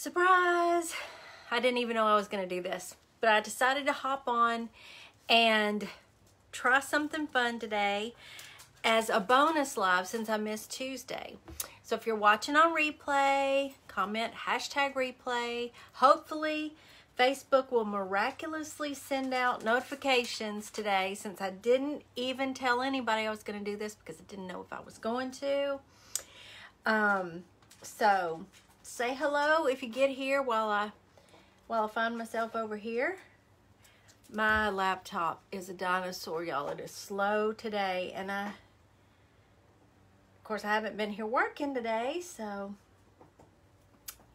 Surprise! I didn't even know I was to do this, but I decided to hop on and try something fun today as a bonus live since I missed Tuesday. So if you're watching on replay, comment hashtag replay. Hopefully, Facebook will miraculously send out notifications today since I didn't even tell anybody I was to do this because I didn't know if I was going to. Um, so say hello if you get here while I while I find myself over here. My laptop is a dinosaur, y'all. It is slow today, and I, of course, I haven't been here working today, so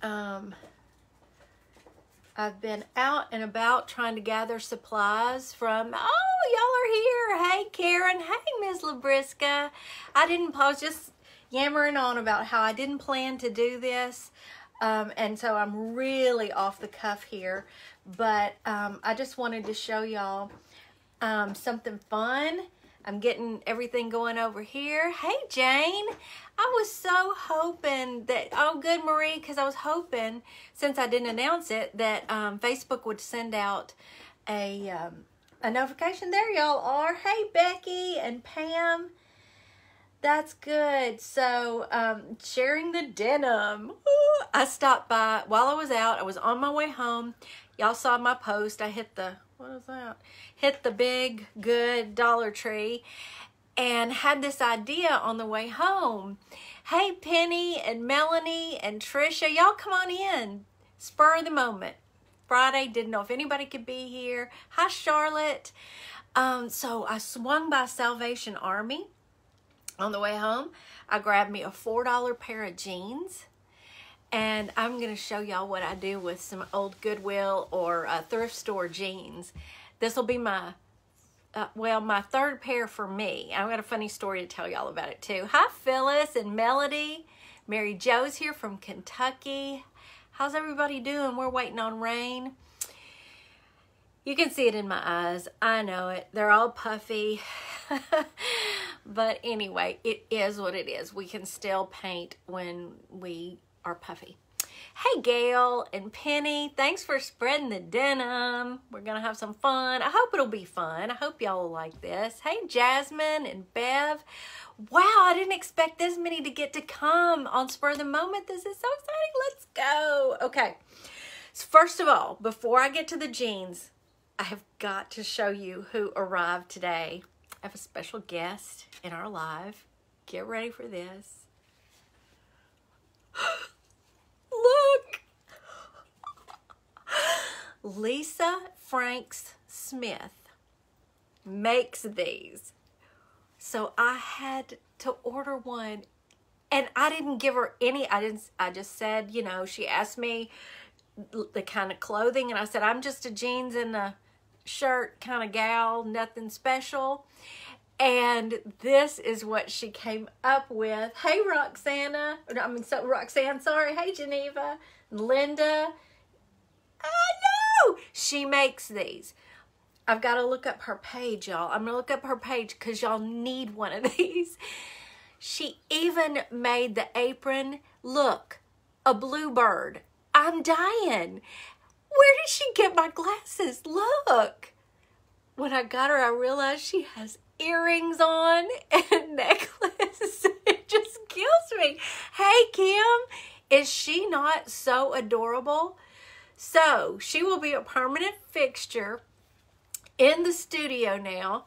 um, I've been out and about trying to gather supplies from. Oh, y'all are here! Hey, Karen. Hey, Ms. Labriska. I didn't. Was just yammering on about how I didn't plan to do this. Um, and so I'm really off the cuff here, but um, I just wanted to show y'all um, something fun. I'm getting everything going over here. Hey, Jane. I was so hoping that, oh, good, Marie, because I was hoping, since I didn't announce it, that um, Facebook would send out a, um, a notification. There y'all are. Hey, Becky and Pam. That's good. So, um, sharing the denim. Ooh, I stopped by while I was out. I was on my way home. Y'all saw my post. I hit the, what is that? Hit the big, good Dollar Tree and had this idea on the way home. Hey, Penny and Melanie and Trisha, y'all come on in. Spur of the moment. Friday, didn't know if anybody could be here. Hi, Charlotte. Um, so I swung by Salvation Army on the way home, I grabbed me a $4 pair of jeans and I'm going to show y'all what I do with some old Goodwill or uh, thrift store jeans. This will be my, uh, well, my third pair for me. I've got a funny story to tell y'all about it too. Hi, Phyllis and Melody. Mary Jo's here from Kentucky. How's everybody doing? We're waiting on rain. You can see it in my eyes. I know it. They're all puffy. but anyway, it is what it is. We can still paint when we are puffy. Hey, Gail and Penny, thanks for spreading the denim. We're going to have some fun. I hope it'll be fun. I hope y'all will like this. Hey, Jasmine and Bev. Wow, I didn't expect this many to get to come on Spur of the Moment. This is so exciting. Let's go. Okay. So first of all, before I get to the jeans, I have got to show you who arrived today have a special guest in our live. Get ready for this. Look! Lisa Franks Smith makes these. So I had to order one and I didn't give her any I didn't I just said, you know, she asked me the kind of clothing and I said I'm just a jeans and a shirt kind of gal, nothing special. And this is what she came up with. Hey, Roxana. I mean, so Roxanne, sorry. Hey, Geneva. Linda. I know. She makes these. I've got to look up her page, y'all. I'm going to look up her page because y'all need one of these. She even made the apron look a bluebird. I'm dying. Where did she get my glasses? Look. When I got her, I realized she has earrings on and necklace. it just kills me. Hey, Kim, is she not so adorable? So she will be a permanent fixture in the studio now.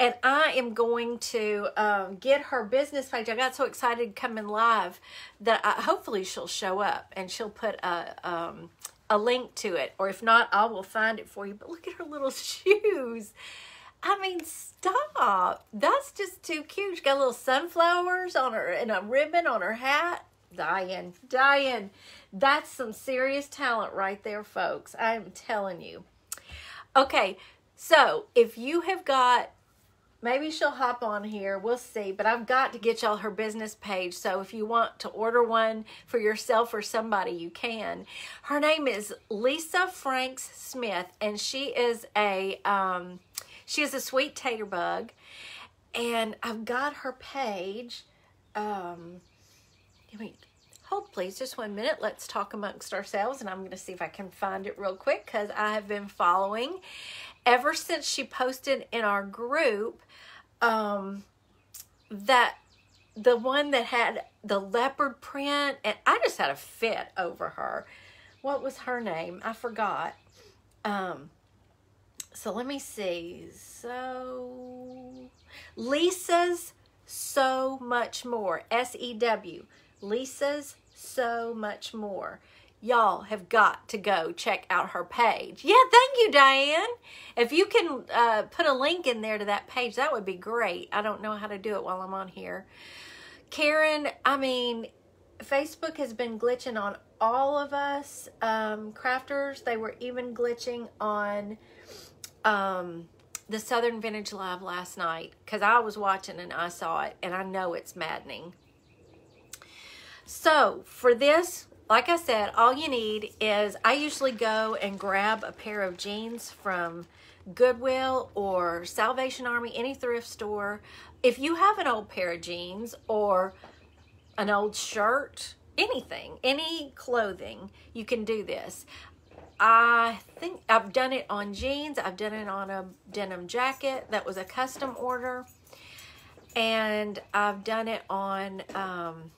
And I am going to um, get her business page. I got so excited coming live that I, hopefully she'll show up and she'll put a, um, a link to it. Or if not, I will find it for you. But look at her little shoes. I mean, stop. That's just too cute. She got little sunflowers on her and a ribbon on her hat. Diane, Diane, that's some serious talent right there, folks. I'm telling you. Okay, so if you have got Maybe she'll hop on here. We'll see. But I've got to get y'all her business page. So if you want to order one for yourself or somebody, you can. Her name is Lisa Franks Smith. And she is a, um, she is a sweet tater bug. And I've got her page. Um, hold, please. Just one minute. Let's talk amongst ourselves. And I'm going to see if I can find it real quick because I have been following ever since she posted in our group um, that the one that had the leopard print, and I just had a fit over her. What was her name? I forgot. Um, so let me see. So Lisa's so much more. S E W. Lisa's so much more. Y'all have got to go check out her page. Yeah, thank you, Diane. If you can uh, put a link in there to that page, that would be great. I don't know how to do it while I'm on here. Karen, I mean, Facebook has been glitching on all of us um, crafters. They were even glitching on um, the Southern Vintage Live last night because I was watching and I saw it, and I know it's maddening. So for this, like I said, all you need is I usually go and grab a pair of jeans from Goodwill or Salvation Army, any thrift store. If you have an old pair of jeans or an old shirt, anything, any clothing, you can do this. I think I've done it on jeans. I've done it on a denim jacket that was a custom order. And I've done it on, um,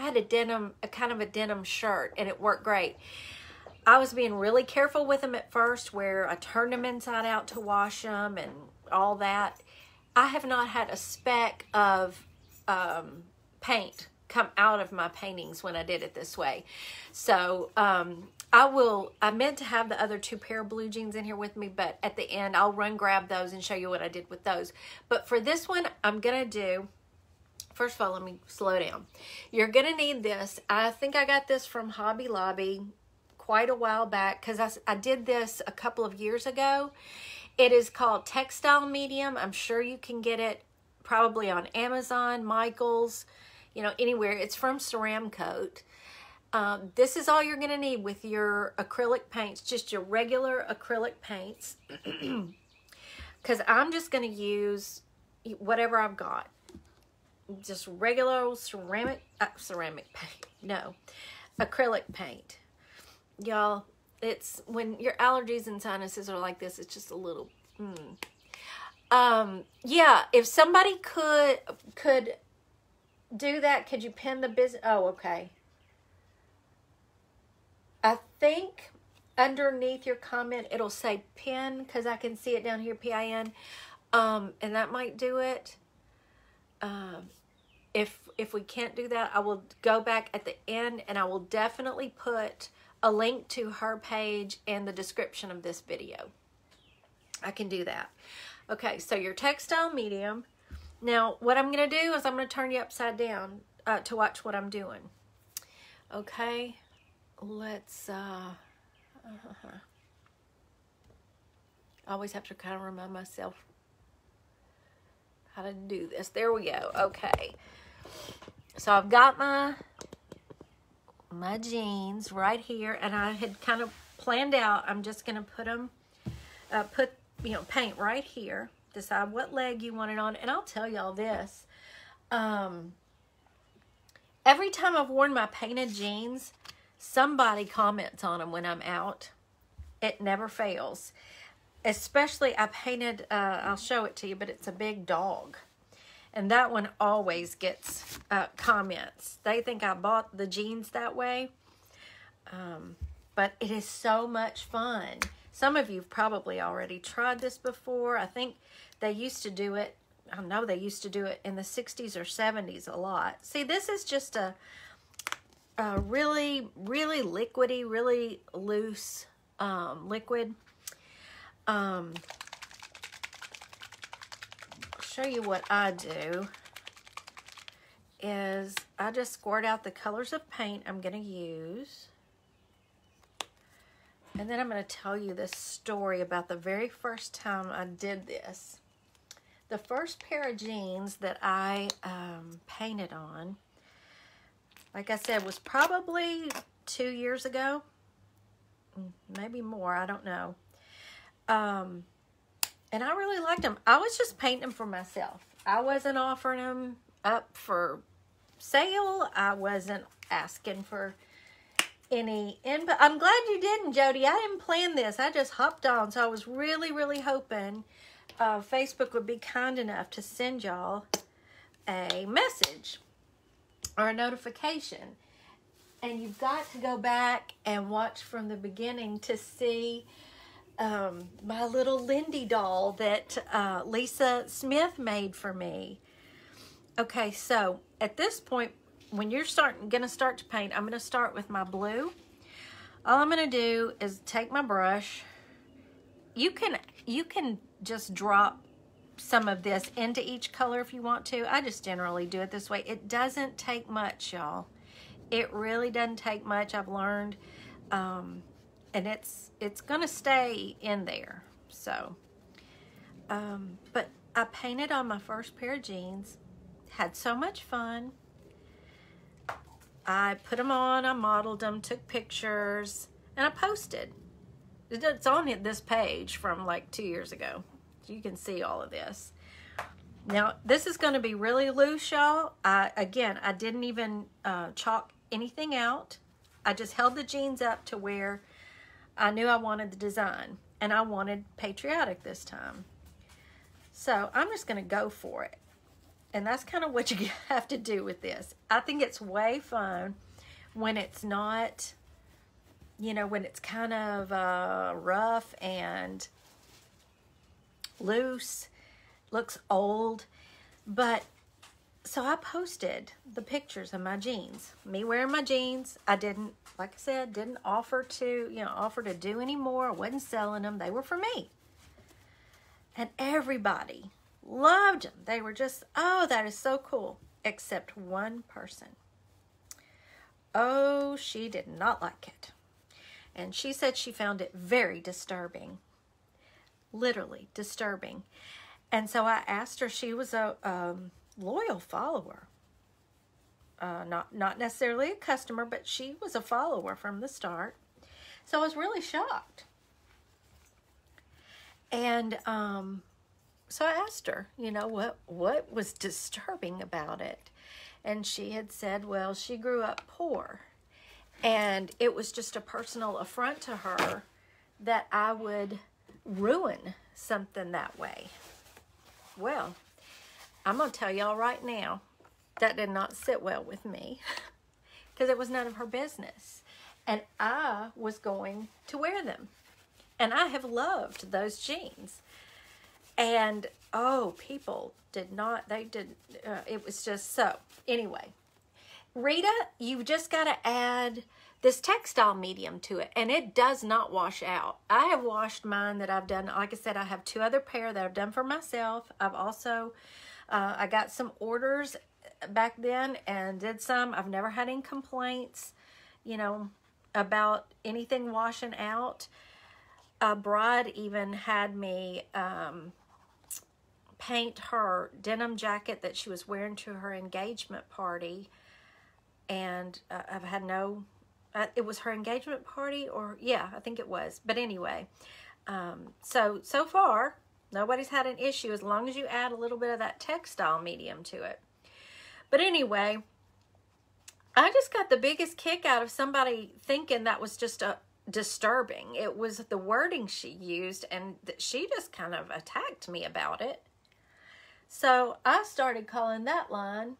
I had a denim, a kind of a denim shirt and it worked great. I was being really careful with them at first where I turned them inside out to wash them and all that. I have not had a speck of um, paint come out of my paintings when I did it this way. So um, I will, I meant to have the other two pair of blue jeans in here with me, but at the end I'll run grab those and show you what I did with those. But for this one, I'm going to do, first of all, let me slow down. You're going to need this. I think I got this from Hobby Lobby quite a while back because I, I did this a couple of years ago. It is called Textile Medium. I'm sure you can get it probably on Amazon, Michael's, you know, anywhere. It's from Ceramcoat. Um, this is all you're going to need with your acrylic paints, just your regular acrylic paints. Because I'm just going to use whatever I've got. Just regular ceramic, uh, ceramic paint. No, acrylic paint. Y'all, it's when your allergies and sinuses are like this, it's just a little, mm. Um, yeah, if somebody could, could do that, could you pin the business? Oh, okay. I think underneath your comment, it'll say pin because I can see it down here, P-I-N. Um, and that might do it. Um, if, if we can't do that, I will go back at the end and I will definitely put a link to her page in the description of this video. I can do that. Okay, so your textile medium, now, what I'm going to do is I'm going to turn you upside down uh, to watch what I'm doing. Okay, let's, uh, uh, I always have to kind of remind myself how to do this. There we go. Okay. So I've got my, my jeans right here and I had kind of planned out, I'm just going to put them, uh, put, you know, paint right here decide what leg you want it on. And I'll tell y'all this. Um, every time I've worn my painted jeans, somebody comments on them when I'm out. It never fails. Especially, I painted, uh, I'll show it to you, but it's a big dog. And that one always gets uh, comments. They think I bought the jeans that way. Um, but it is so much fun. Some of you probably already tried this before. I think they used to do it, I know they used to do it in the 60s or 70s a lot. See, this is just a, a really, really liquidy, really loose um, liquid. Um, show you what I do is I just squirt out the colors of paint I'm going to use. And then I'm going to tell you this story about the very first time I did this. The first pair of jeans that I um, painted on, like I said, was probably two years ago. Maybe more, I don't know. Um, and I really liked them. I was just painting them for myself. I wasn't offering them up for sale. I wasn't asking for any input. I'm glad you didn't, Jody. I didn't plan this. I just hopped on. So I was really, really hoping uh, Facebook would be kind enough to send y'all a message or a notification. And you've got to go back and watch from the beginning to see um, my little Lindy doll that uh, Lisa Smith made for me. Okay, so at this point, when you're starting, gonna start to paint, I'm gonna start with my blue. All I'm gonna do is take my brush. You can you can just drop some of this into each color if you want to. I just generally do it this way. It doesn't take much, y'all. It really doesn't take much. I've learned, um, and it's it's gonna stay in there. So, um, but I painted on my first pair of jeans. Had so much fun. I put them on, I modeled them, took pictures, and I posted. It's on this page from like two years ago. You can see all of this. Now, this is going to be really loose, y'all. I, again, I didn't even uh, chalk anything out. I just held the jeans up to where I knew I wanted the design. And I wanted patriotic this time. So I'm just going to go for it. And that's kind of what you have to do with this. I think it's way fun when it's not, you know, when it's kind of uh, rough and loose, looks old. But so I posted the pictures of my jeans, me wearing my jeans. I didn't, like I said, didn't offer to, you know, offer to do any more. I wasn't selling them. They were for me. And everybody Loved them. They were just, oh, that is so cool. Except one person. Oh, she did not like it. And she said she found it very disturbing. Literally disturbing. And so I asked her, she was a um, loyal follower. Uh, not, not necessarily a customer, but she was a follower from the start. So I was really shocked. And um, so I asked her, you know, what what was disturbing about it? And she had said, well, she grew up poor. And it was just a personal affront to her that I would ruin something that way. Well, I'm going to tell y'all right now, that did not sit well with me because it was none of her business. And I was going to wear them. And I have loved those jeans. And oh, people did not, they did, uh, it was just so. Anyway, Rita, you've just got to add this textile medium to it and it does not wash out. I have washed mine that I've done. Like I said, I have two other pair that I've done for myself. I've also, uh, I got some orders back then and did some. I've never had any complaints, you know, about anything washing out. A bride even had me, um, paint her denim jacket that she was wearing to her engagement party. And uh, I've had no, uh, it was her engagement party or, yeah, I think it was. But anyway, um, so, so far, nobody's had an issue as long as you add a little bit of that textile medium to it. But anyway, I just got the biggest kick out of somebody thinking that was just a disturbing. It was the wording she used and she just kind of attacked me about it. So I started calling that line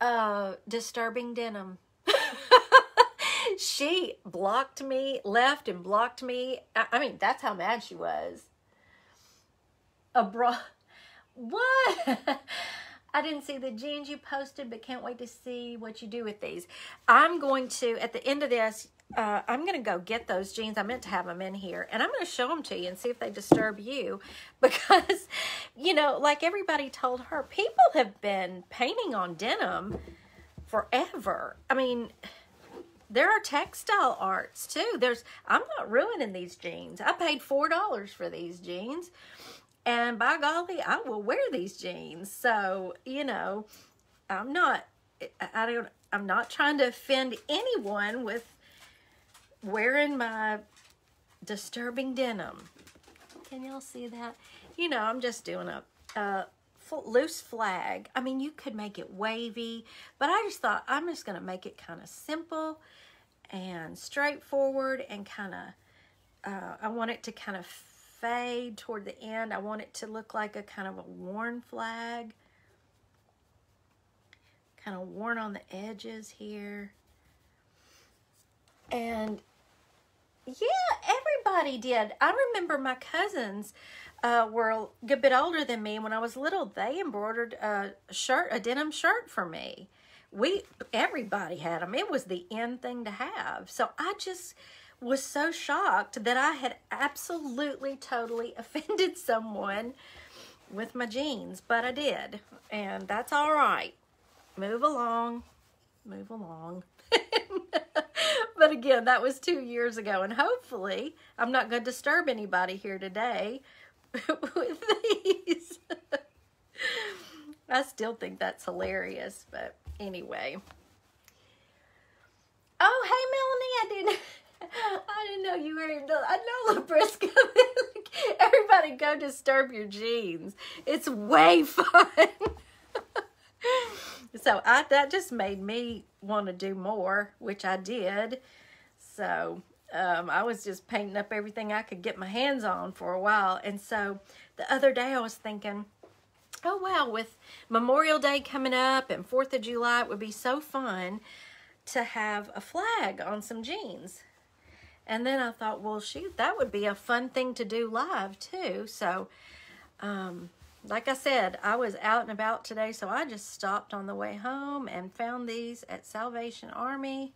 uh, Disturbing Denim. she blocked me, left and blocked me. I mean, that's how mad she was. A bra. What? I didn't see the jeans you posted, but can't wait to see what you do with these. I'm going to, at the end of this, uh, I'm going to go get those jeans. I meant to have them in here. And I'm going to show them to you and see if they disturb you. Because, you know, like everybody told her, people have been painting on denim forever. I mean, there are textile arts too. There's, I'm not ruining these jeans. I paid $4 for these jeans. And by golly, I will wear these jeans. So, you know, I'm not, I don't, I'm not trying to offend anyone with wearing my disturbing denim. Can y'all see that? You know, I'm just doing a, a loose flag. I mean, you could make it wavy, but I just thought I'm just going to make it kind of simple and straightforward and kind of, uh, I want it to kind of fade toward the end. I want it to look like a kind of a worn flag. Kind of worn on the edges here. And yeah, everybody did. I remember my cousins uh, were a good bit older than me. When I was little, they embroidered a shirt, a denim shirt for me. We, everybody had them. It was the end thing to have. So I just was so shocked that I had absolutely, totally offended someone with my jeans, but I did. And that's all right. Move along, move along. but again, that was two years ago, and hopefully I'm not going to disturb anybody here today with these. I still think that's hilarious, but anyway. Oh, hey, Melanie, I didn't. I didn't know you were. I know Labrisca. Everybody, go disturb your jeans. It's way fun. so I that just made me want to do more, which I did. So um, I was just painting up everything I could get my hands on for a while. And so the other day I was thinking, oh wow, with Memorial Day coming up and 4th of July, it would be so fun to have a flag on some jeans. And then I thought, well, shoot, that would be a fun thing to do live too. So, um, like I said, I was out and about today, so I just stopped on the way home and found these at Salvation Army.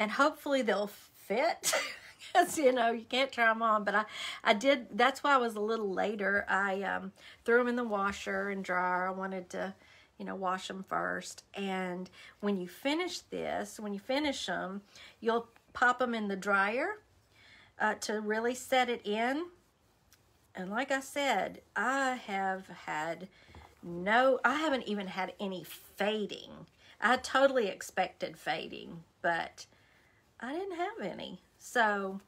And hopefully they'll fit. Because, you know, you can't try them on. But I, I did, that's why I was a little later. I um, threw them in the washer and dryer. I wanted to, you know, wash them first. And when you finish this, when you finish them, you'll pop them in the dryer uh, to really set it in. And like I said, I have had no, I haven't even had any fading. I totally expected fading, but I didn't have any. So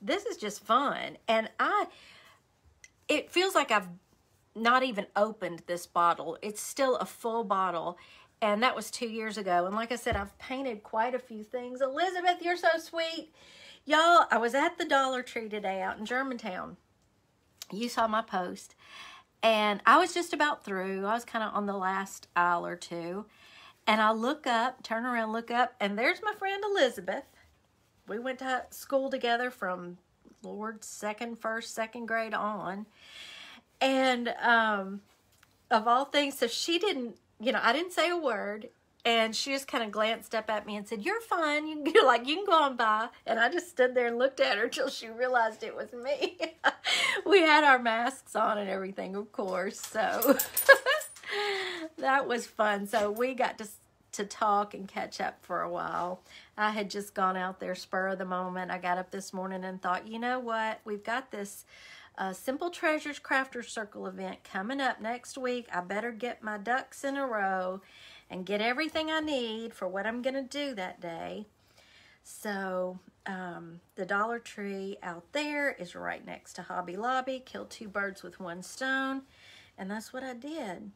this is just fun. And I, it feels like I've not even opened this bottle. It's still a full bottle. And that was two years ago. And like I said, I've painted quite a few things. Elizabeth, you're so sweet. Y'all, I was at the Dollar Tree today out in Germantown. You saw my post. And I was just about through. I was kind of on the last aisle or two. And I look up, turn around, look up, and there's my friend Elizabeth we went to school together from Lord second, first, second grade on. And um, of all things, so she didn't, you know, I didn't say a word. And she just kind of glanced up at me and said, "You're fine. You can like you can go on by." And I just stood there and looked at her until she realized it was me. we had our masks on and everything, of course. So that was fun. So we got to to talk and catch up for a while. I had just gone out there spur of the moment. I got up this morning and thought, you know what? We've got this uh, Simple Treasures Crafter Circle event coming up next week. I better get my ducks in a row and get everything I need for what I'm going to do that day. So um, the Dollar Tree out there is right next to Hobby Lobby. Kill two birds with one stone. And that's what I did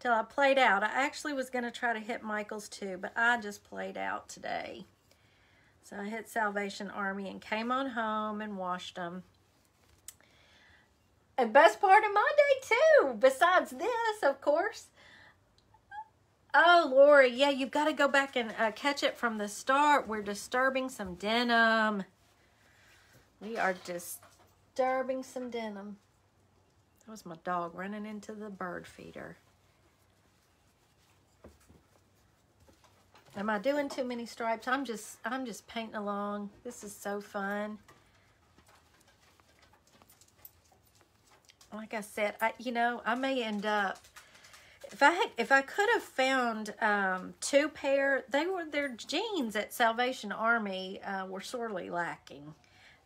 till I played out. I actually was going to try to hit Michael's too, but I just played out today. So I hit Salvation Army and came on home and washed them. Best part of my day too, besides this, of course. Oh, Lori, yeah, you've got to go back and uh, catch it from the start. We're disturbing some denim. We are disturbing some denim. That was my dog running into the bird feeder. Am I doing too many stripes? I'm just I'm just painting along. This is so fun. Like I said, I you know, I may end up if I had, if I could have found um, two pair, they were their jeans at Salvation Army uh, were sorely lacking.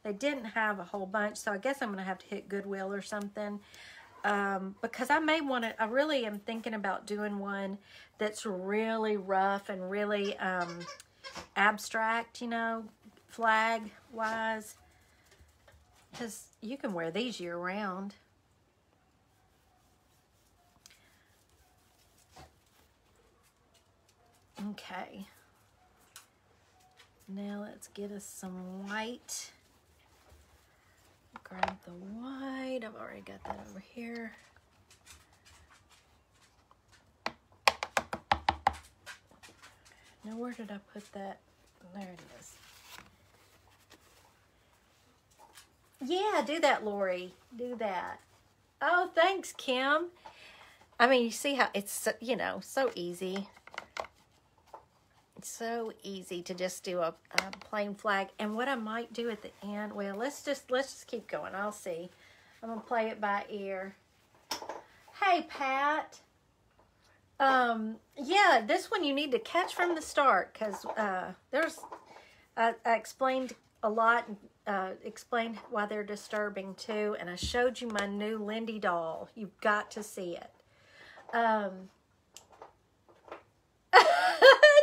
They didn't have a whole bunch, so I guess I'm to have to hit Goodwill or something um, because I may want to, I really am thinking about doing one that's really rough and really um, abstract, you know, flag wise. Because you can wear these year round. Okay. Now let's get us some white. Grab the white. I've already got that over here. Now where did I put that? There it is. Yeah, do that, Lori. Do that. Oh, thanks, Kim. I mean, you see how it's, you know, so easy. So easy to just do a, a plain flag. And what I might do at the end, well, let's just, let's just keep going. I'll see. I'm to play it by ear. Hey, Pat. Um, yeah, this one you need to catch from the start because uh, there's, I, I explained a lot, uh, explained why they're disturbing too, and I showed you my new Lindy doll. You've got to see it. Um,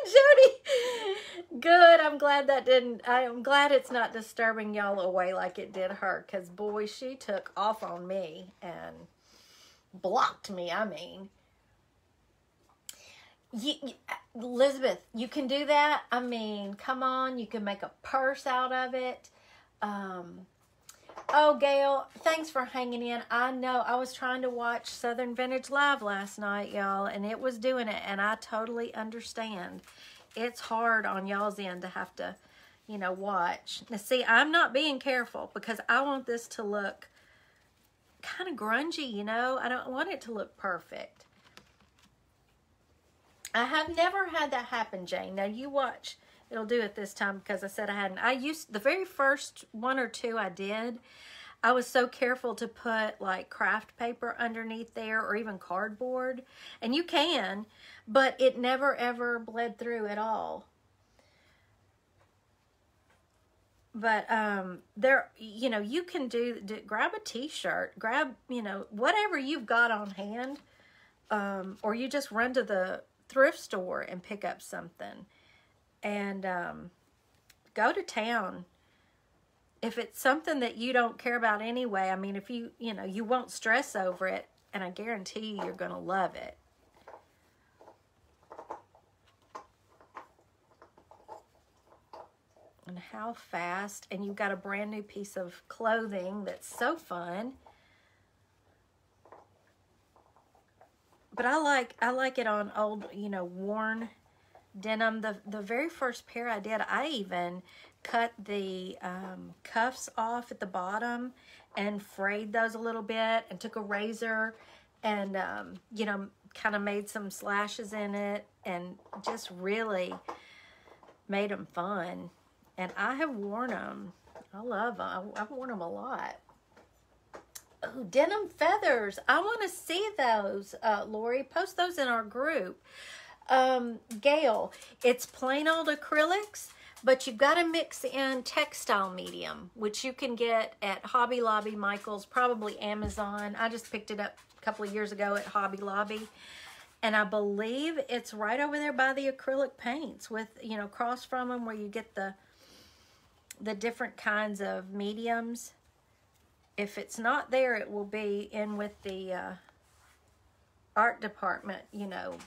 Jody, good. I'm glad that didn't, I'm glad it's not disturbing y'all away like it did her because boy, she took off on me and blocked me, I mean you, Elizabeth, you can do that. I mean, come on, you can make a purse out of it. Um, oh, Gail, thanks for hanging in. I know I was trying to watch Southern Vintage Live last night, y'all, and it was doing it, and I totally understand. It's hard on y'all's end to have to, you know, watch. Now, see, I'm not being careful because I want this to look kind of grungy, you know? I don't want it to look perfect. I have never had that happen, Jane. Now you watch. It'll do it this time because I said I hadn't. I used the very first one or two I did. I was so careful to put like craft paper underneath there or even cardboard. And you can, but it never ever bled through at all. But um there you know, you can do, do grab a t-shirt, grab, you know, whatever you've got on hand. Um or you just run to the thrift store and pick up something and um, go to town. If it's something that you don't care about anyway, I mean, if you, you know, you won't stress over it, and I guarantee you you're going to love it. And how fast, and you've got a brand new piece of clothing that's so fun. but I like I like it on old, you know, worn denim. The the very first pair I did, I even cut the um, cuffs off at the bottom and frayed those a little bit and took a razor and um, you know kind of made some slashes in it and just really made them fun. And I have worn them. I love them. I've worn them a lot. Oh, denim feathers. I want to see those, uh, Lori. Post those in our group. Um, Gail, it's plain old acrylics, but you've got to mix in textile medium, which you can get at Hobby Lobby, Michael's, probably Amazon. I just picked it up a couple of years ago at Hobby Lobby. And I believe it's right over there by the acrylic paints with, you know, cross from them where you get the the different kinds of mediums if it's not there, it will be in with the uh, art department, you know,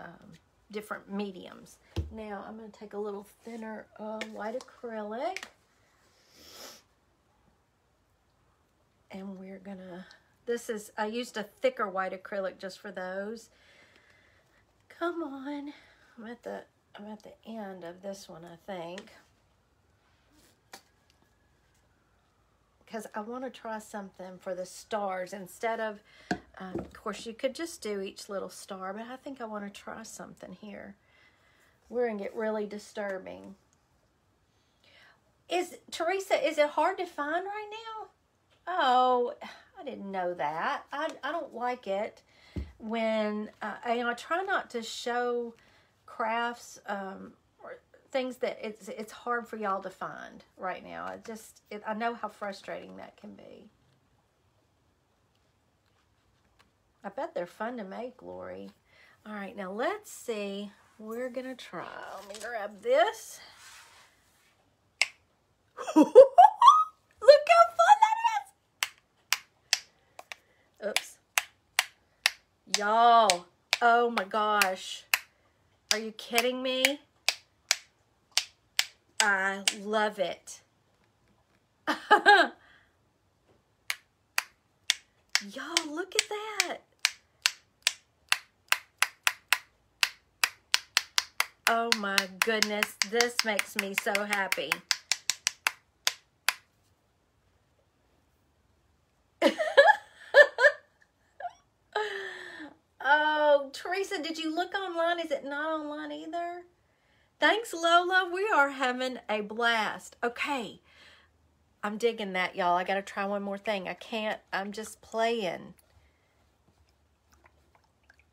um, different mediums. Now, I'm going to take a little thinner uh, white acrylic. And we're going to, this is, I used a thicker white acrylic just for those. Come on. I'm at the, I'm at the end of this one, I think. because I want to try something for the stars instead of, um, of course, you could just do each little star, but I think I want to try something here. We're going to get really disturbing. Is, Teresa, is it hard to find right now? Oh, I didn't know that. I, I don't like it when, uh, I, I try not to show crafts um, things that it's it's hard for y'all to find right now. I just it, I know how frustrating that can be. I bet they're fun to make, Lori. All right, now let's see. We're gonna try. Let me grab this. Look how fun that is! Oops. Y'all, oh my gosh. Are you kidding me? I love it. Y'all, look at that. Oh my goodness, this makes me so happy. oh, Teresa, did you look online? Is it not online either? Thanks, Lola. We are having a blast. Okay. I'm digging that, y'all. I got to try one more thing. I can't. I'm just playing.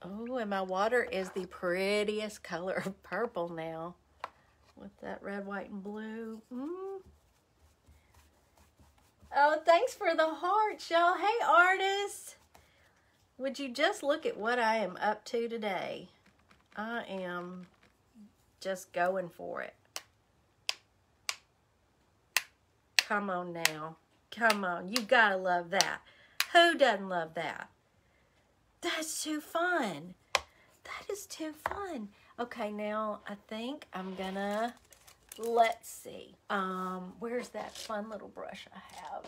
Oh, and my water is the prettiest color of purple now. With that red, white, and blue. Mm. Oh, thanks for the heart, y'all. Hey, artists. Would you just look at what I am up to today? I am just going for it. Come on now. Come on. You gotta love that. Who doesn't love that? That's too fun. That is too fun. Okay, now I think I'm gonna, let's see. Um, where's that fun little brush I have?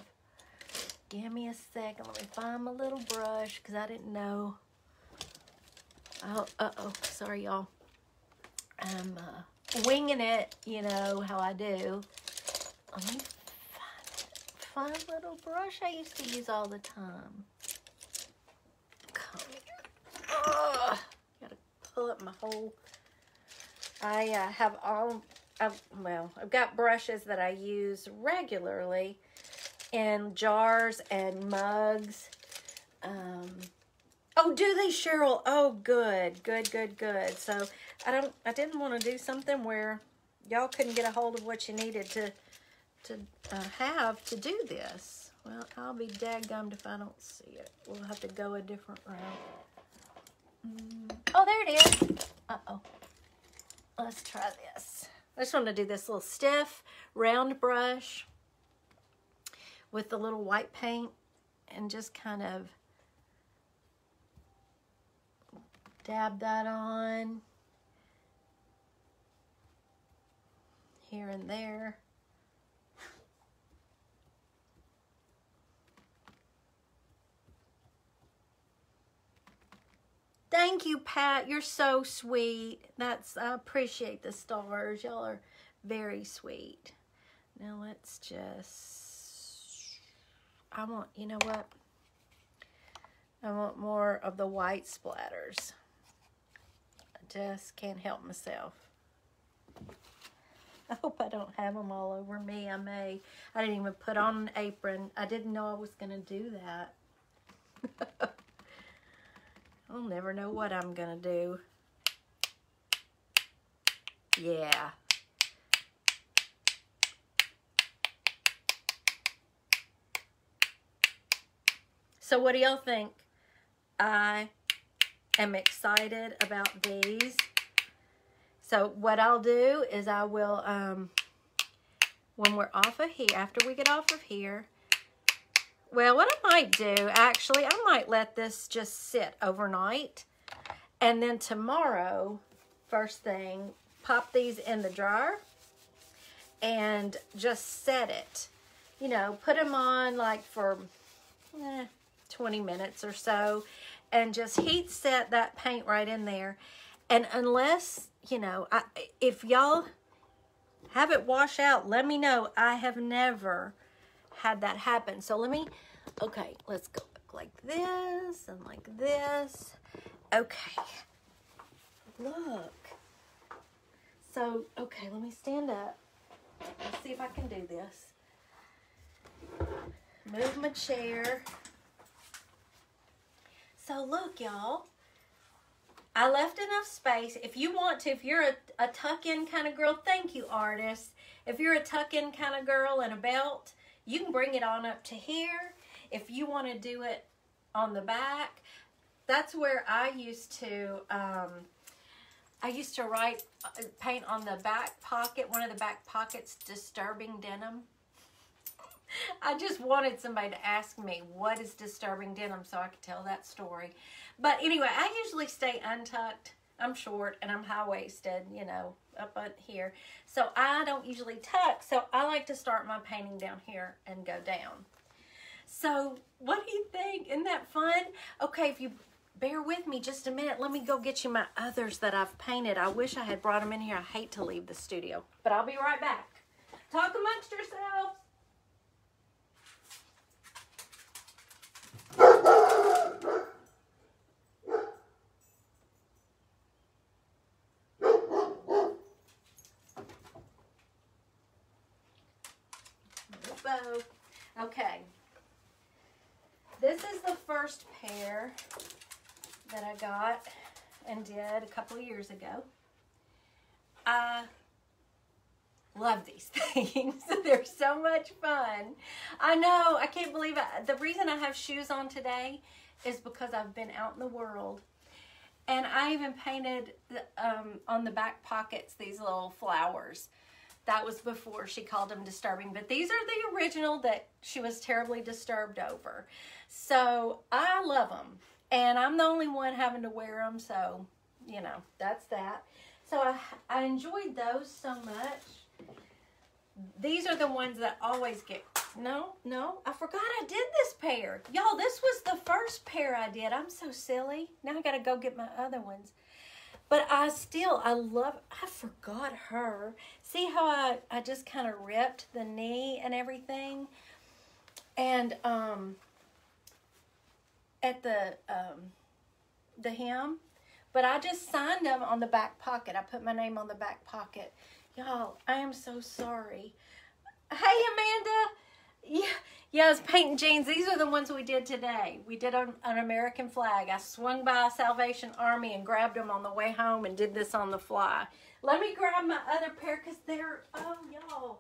Give me a second. Let me find my little brush because I didn't know. Oh, uh-oh. Sorry, y'all. I'm uh, winging it, you know, how I do. Let me find that fun little brush I used to use all the time. Come here. Ugh. Gotta pull up my whole... I uh, have all... Well, I've got brushes that I use regularly in jars and mugs. Um, oh, do they, Cheryl? Oh, good, good, good, good. So I don't, I didn't want to do something where y'all couldn't get a hold of what you needed to, to uh, have to do this. Well, I'll be dadgummed if I don't see it. We'll have to go a different route. Mm. Oh, there it is. Uh-oh. Let's try this. I just want to do this little stiff round brush with the little white paint and just kind of dab that on here and there. Thank you, Pat. You're so sweet. That's I appreciate the stars. Y'all are very sweet. Now let's just I want, you know what? I want more of the white splatters. I just can't help myself. I hope I don't have them all over me. I may. I didn't even put on an apron. I didn't know I was going to do that. I'll never know what I'm going to do. Yeah. So what do y'all think? I am excited about these. So what I'll do is I will, um, when we're off of here, after we get off of here, well, what might do, actually, I might let this just sit overnight. And then tomorrow, first thing, pop these in the dryer and just set it. You know, put them on like for eh, 20 minutes or so and just heat set that paint right in there. And unless, you know, I, if y'all have it wash out, let me know. I have never had that happen. So let me, okay, let's go like this and like this. Okay, look. So, okay, let me stand up. Let's see if I can do this. Move my chair. So look, y'all. I left enough space. If you want to, if you're a, a tuck-in kind of girl, thank you, artist. If you're a tuck-in kind of girl and a belt, you can bring it on up to here. If you want to do it on the back, that's where I used to, um, I used to write, uh, paint on the back pocket, one of the back pockets, disturbing denim. I just wanted somebody to ask me what is disturbing denim so I could tell that story. But anyway, I usually stay untucked I'm short and I'm high waisted, you know, up here. So I don't usually tuck. So I like to start my painting down here and go down. So what do you think? Isn't that fun? Okay, if you bear with me just a minute, let me go get you my others that I've painted. I wish I had brought them in here. I hate to leave the studio, but I'll be right back. Talk amongst yourselves. Okay. This is the that I got and did a couple years ago. I love these things. They're so much fun. I know, I can't believe it. The reason I have shoes on today is because I've been out in the world. And I even painted um, on the back pockets these little flowers. That was before she called them disturbing. But these are the original that she was terribly disturbed over. So I love them. And I'm the only one having to wear them. So, you know, that's that. So I, I enjoyed those so much. These are the ones that always get... No, no, I forgot I did this pair. Y'all, this was the first pair I did. I'm so silly. Now I got to go get my other ones. But I still, I love, I forgot her. See how I, I just kind of ripped the knee and everything? And um, at the, um, the hem. But I just signed them on the back pocket. I put my name on the back pocket. Y'all, I am so sorry. Hey, Amanda. Yeah, yeah, I was painting jeans. These are the ones we did today. We did an, an American flag. I swung by Salvation Army and grabbed them on the way home and did this on the fly. Let me grab my other pair because they're, oh, y'all.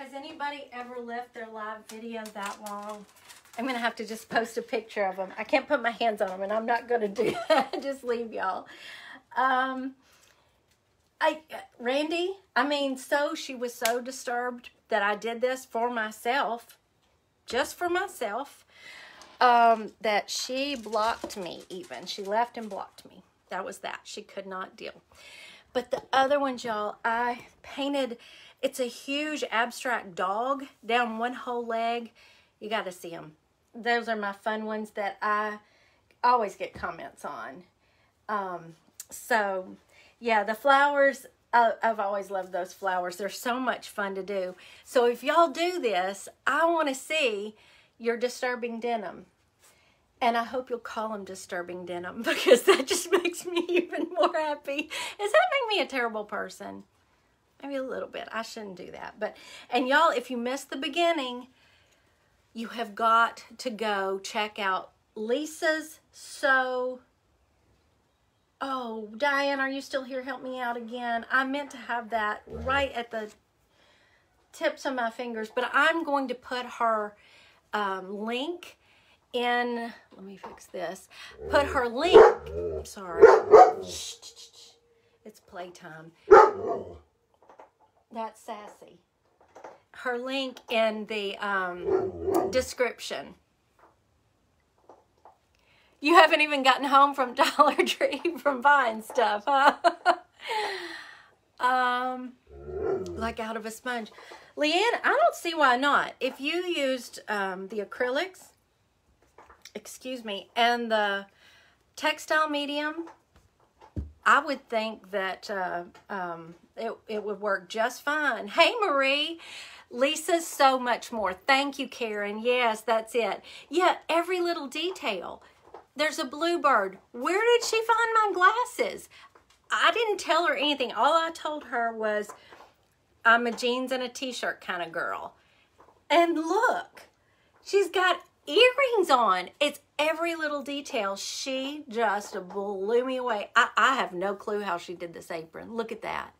Has anybody ever left their live video that long? I'm going to have to just post a picture of them. I can't put my hands on them, and I'm not going to do that. just leave y'all. Um, I, Randy, I mean, so she was so disturbed that I did this for myself, just for myself, um, that she blocked me even. She left and blocked me. That was that. She could not deal. But the other ones, y'all, I painted it's a huge abstract dog down one whole leg. You got to see them. Those are my fun ones that I always get comments on. Um, so, yeah, the flowers, uh, I've always loved those flowers. They're so much fun to do. So if y'all do this, I want to see your disturbing denim. And I hope you'll call them disturbing denim because that just makes me even more happy. Does that make me a terrible person? Maybe a little bit. I shouldn't do that. But and y'all, if you missed the beginning, you have got to go check out Lisa's So. Oh, Diane, are you still here? Help me out again. I meant to have that right at the tips of my fingers, but I'm going to put her um, link in, let me fix this, put her link, sorry, it's playtime. That's sassy. Her link in the um, description. You haven't even gotten home from Dollar Tree from buying stuff, huh? um, like out of a sponge. Leanne, I don't see why not. If you used um, the acrylics, excuse me, and the textile medium, I would think that uh, um, it, it would work just fine. Hey, Marie. Lisa's so much more. Thank you, Karen. Yes, that's it. Yeah, every little detail. there's a bluebird. Where did she find my glasses? I didn't tell her anything. All I told her was I'm a jeans and a t-shirt kind of girl. And look, she's got earrings on. It's every little detail. She just blew me away. I, I have no clue how she did this apron. Look at that.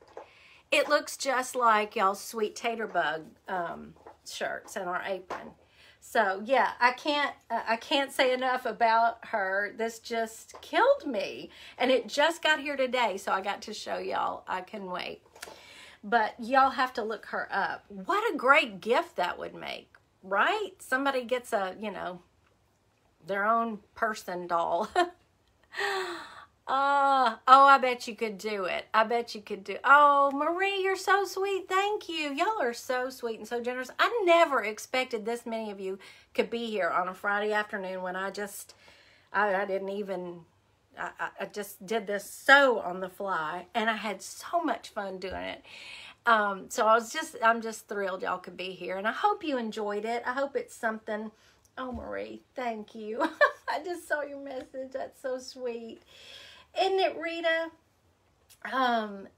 It looks just like y'all's sweet tater bug um, shirts and our apron. So yeah, I can't uh, I can't say enough about her. This just killed me, and it just got here today, so I got to show y'all. I can wait, but y'all have to look her up. What a great gift that would make, right? Somebody gets a you know their own person doll. Uh, oh, I bet you could do it. I bet you could do Oh, Marie, you're so sweet. Thank you. Y'all are so sweet and so generous. I never expected this many of you could be here on a Friday afternoon when I just, I, I didn't even, I, I just did this so on the fly and I had so much fun doing it. Um, so I was just, I'm just thrilled y'all could be here and I hope you enjoyed it. I hope it's something, oh, Marie, thank you. I just saw your message. That's so sweet. Isn't it, Rita? Um,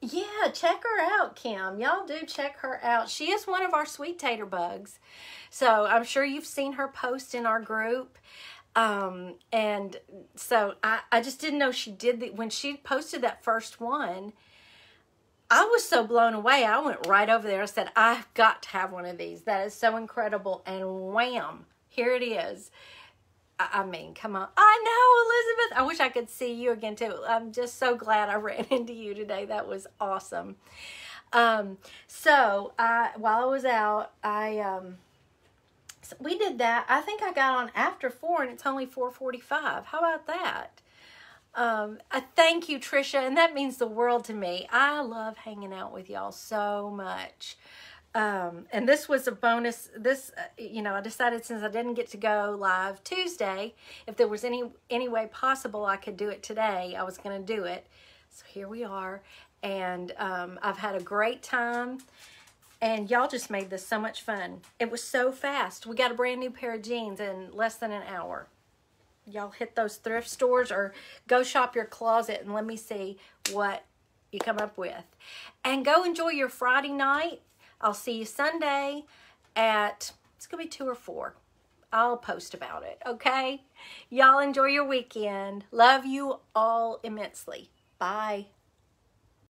yeah, check her out, Kim. Y'all do check her out. She is one of our sweet tater bugs. So I'm sure you've seen her post in our group. Um, and so I, I just didn't know she did the, when she posted that first one, I was so blown away. I went right over there. I said, I've got to have one of these. That is so incredible. And wham, here it is. I mean, come on. I know, Elizabeth. I wish I could see you again, too. I'm just so glad I ran into you today. That was awesome. Um, so, I, while I was out, I, um, so we did that. I think I got on after 4, and it's only 4.45. How about that? Um, I thank you, Trisha, and that means the world to me. I love hanging out with y'all so much. Um, and this was a bonus. This, uh, you know, I decided since I didn't get to go live Tuesday, if there was any any way possible I could do it today, I was going to do it. So here we are, and um, I've had a great time. And y'all just made this so much fun. It was so fast. We got a brand new pair of jeans in less than an hour. Y'all hit those thrift stores or go shop your closet and let me see what you come up with. And go enjoy your Friday night I'll see you Sunday at, it's going to be 2 or 4. I'll post about it, okay? Y'all enjoy your weekend. Love you all immensely. Bye.